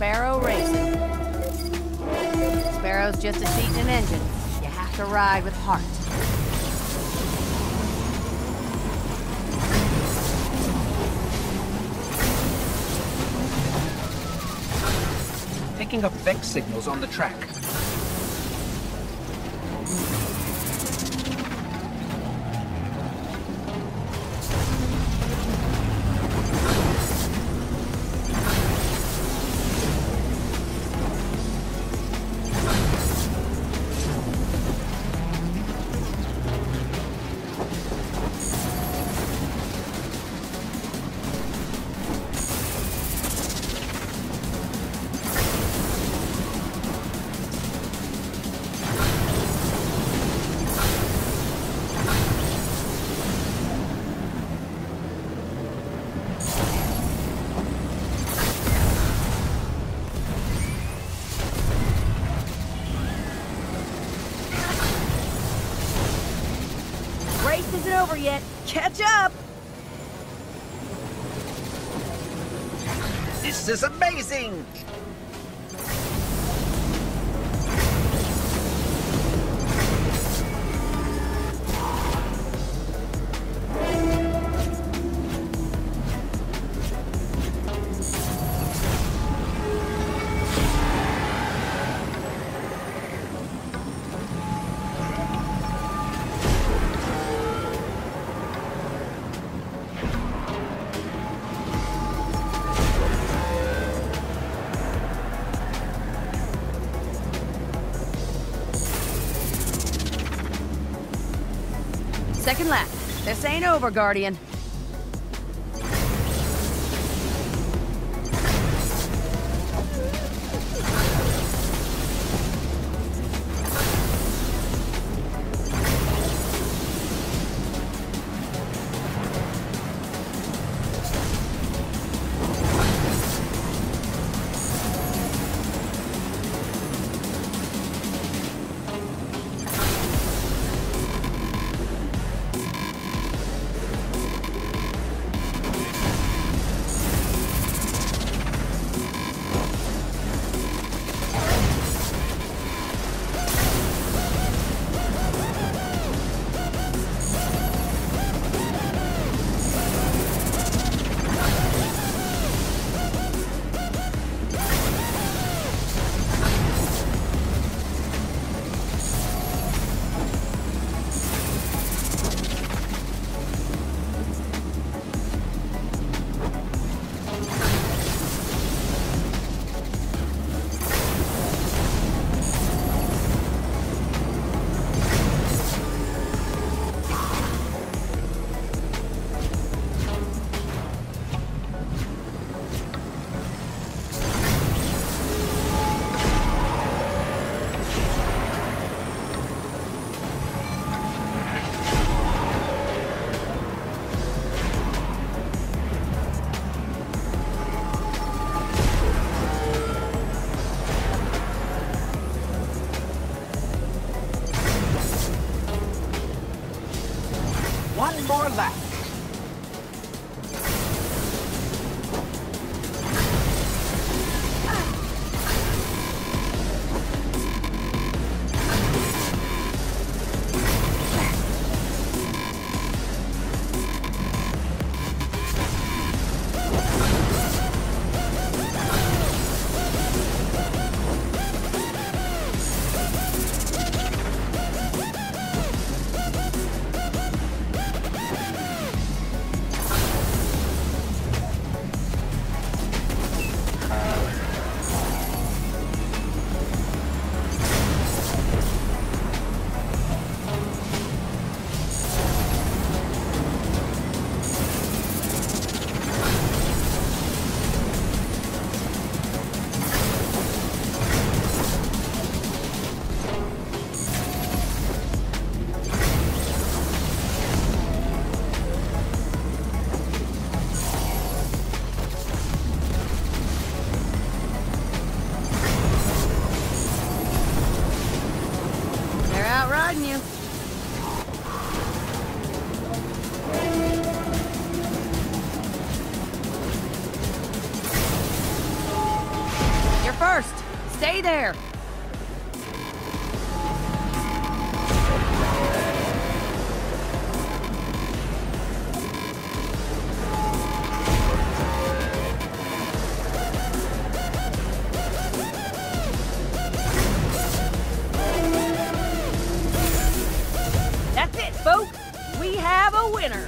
Sparrow Racing. Sparrow's just a seat and an engine. You have to ride with heart. Picking up Vex signals on the track. Over yet. Catch up! This is amazing! Second lap. This ain't over, Guardian. One more lap. There! That's it, folks! We have a winner!